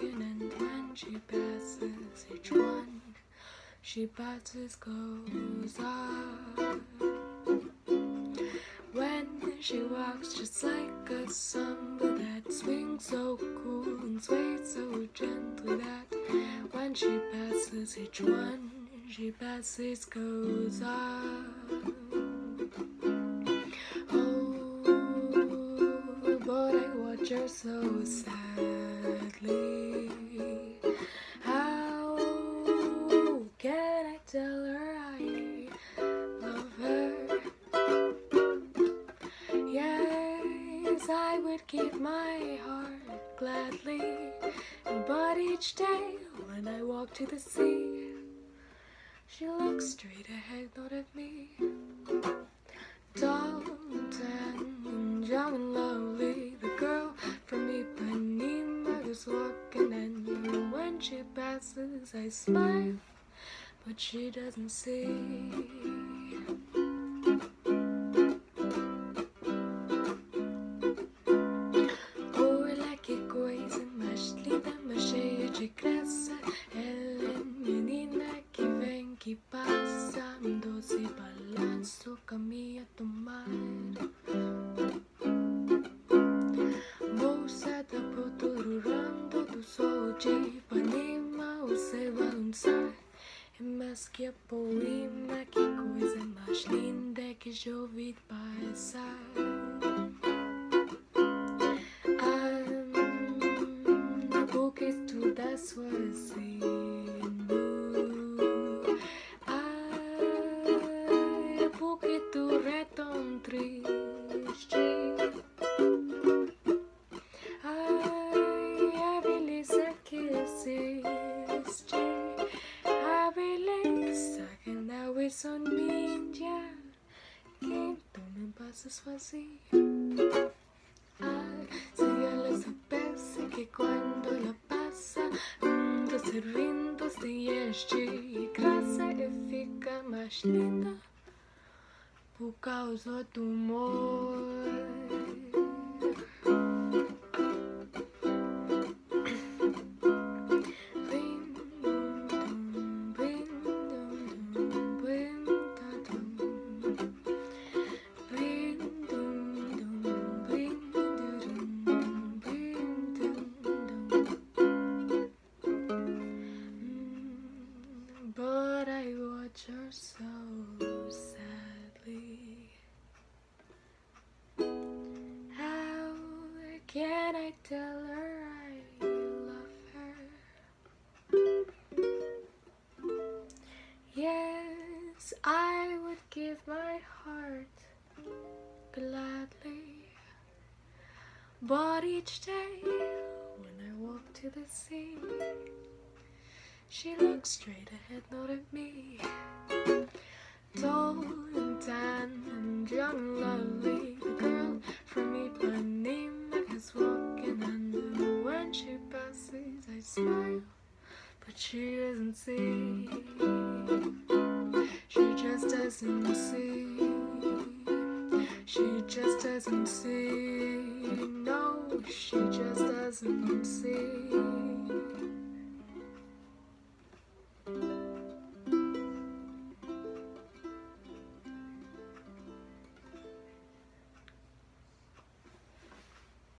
and when she passes each one, she passes goes on. When she walks, just like a samba that swings so cool and sways so gently that when she passes each one, she passes goes on. Oh, so sad. How can I tell her I love her? Yes, I would give my heart gladly. But each day when I walk to the sea, she looks straight ahead, not at me. And I smile, but she doesn't see. Olha que coisa mais linda, mais cheia de graça. Ela é menina que vem, que passa, um doce balanço, caminha do mar. É mais que poema, que coisa mais linda que já ouvi passar. Um pouquinho da sua se ela así. se que quando ela passa rindo, servindo sem este e graça e fica mais linda por causa do amor. Can I tell her I love her? Yes, I would give my heart gladly. But each day when I walk to the sea, she looks straight ahead, not at me. Smile, but she doesn't see. She just doesn't see. She just doesn't see. No, she just doesn't see.